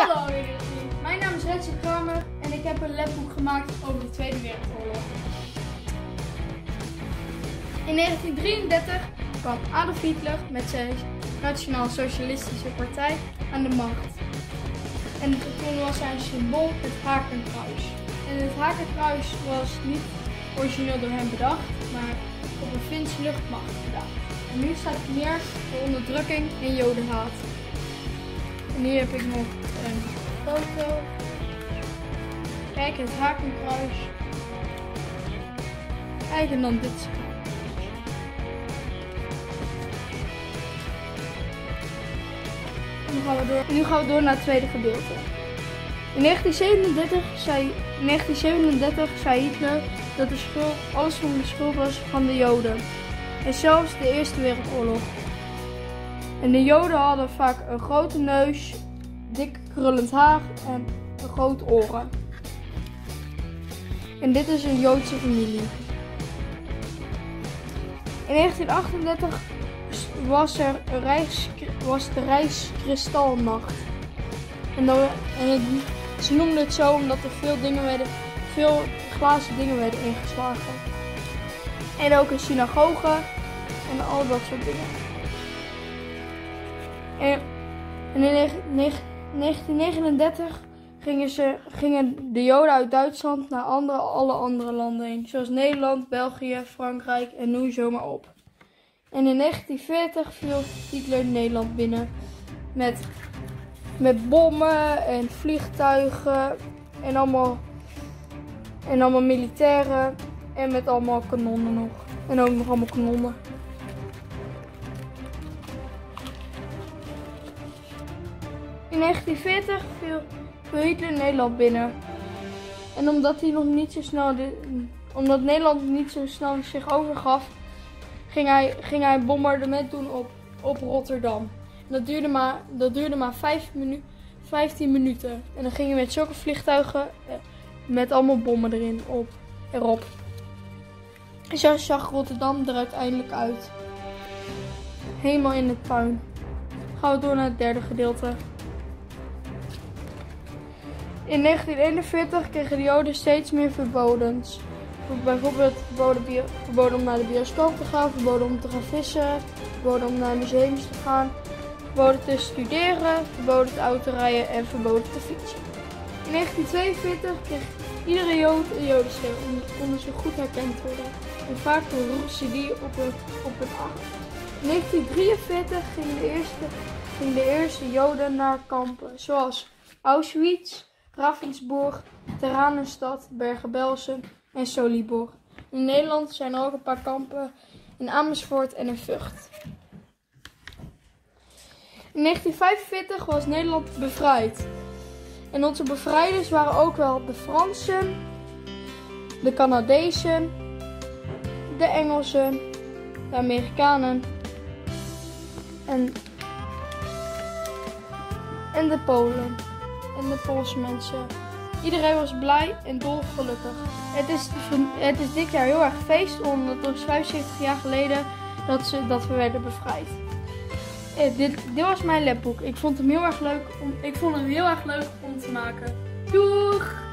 Hallo iedereen, mijn naam is Retje Kramer en ik heb een labboek gemaakt over de Tweede Wereldoorlog. In 1933 kwam Adolf Hitler met zijn Nationaal Socialistische Partij aan de macht. En toen was zijn symbool het hakenkruis. En het hakenkruis was niet origineel door hem bedacht, maar op een Finse luchtmacht gedaan. En nu staat hij neer voor onderdrukking en jodenhaat. En hier heb ik nog een foto. Kijk, het hakenkruis. Kijk, en dan dit nu gaan we door, nu gaan we door naar het tweede gedeelte. In 1937 zei, in 1937 zei Hitler dat de schuld, alles van de schuld was van de Joden. En zelfs de Eerste Wereldoorlog. En de Joden hadden vaak een grote neus, dik krullend haar en grote oren. En dit is een Joodse familie. In 1938 was er rijks, was de Rijkskristalnacht. En, dan, ze noemden het zo omdat er veel dingen werden, veel glazen dingen werden ingeslagen. En ook een synagoge en al dat soort dingen. En, in negen- negen- 1939 gingen, ze, gingen de Joden uit Duitsland naar andere, alle andere landen heen. Zoals Nederland, België, Frankrijk en noem zo maar op. En in 1940 viel Hitler Nederland binnen. Met, met bommen en vliegtuigen en allemaal, en allemaal militairen. En met allemaal kanonnen nog. En ook nog allemaal kanonnen. 1940 viel, viel Hitler Nederland binnen. En omdat hij nog niet zo snel, omdat Nederland niet zo snel zich overgaf, ging hij, ging hij bombardement doen op, op Rotterdam. Dat duurde maar, dat duurde maar vijf minu 15 minuten. En dan gingen met zulke vliegtuigen eh, met allemaal bommen erin op, erop. En zo zag Rotterdam er uiteindelijk uit. Helemaal in het puin. Gaan we door naar het derde gedeelte. In 1941 kregen de Joden steeds meer verbodens. Bijvoorbeeld verboden, om naar de bioscoop te gaan, verboden om te gaan vissen, verboden om naar museums te gaan, verboden te studeren, verboden te autorijden en verboden te fietsen. In 1942 kreeg iedere Jood een Jodenster en konden ze goed herkend worden. En vaak droegen die op een, op een acht. In 1943 gingen de eerste, de eerste Joden naar kampen, zoals Auschwitz, Ravensburg, Terranenstad, Bergen-Belsen en Solibor. In Nederland zijn er ook een paar kampen in Amersfoort en in Vught. In 1945 was Nederland bevrijd. En onze bevrijders waren ook wel de Fransen, de Canadezen, de Engelsen, de Amerikanen en, en de Polen en de Poolse mensen. Iedereen was blij en dolgelukkig. Het is, het is dit jaar heel erg feest, omdat het was 75 jaar geleden dat, ze, dat we werden bevrijd. Eh, dit, dit was mijn labboek. Ik vond hem heel erg leuk om, ik vond hem heel erg leuk om te maken. Doeg!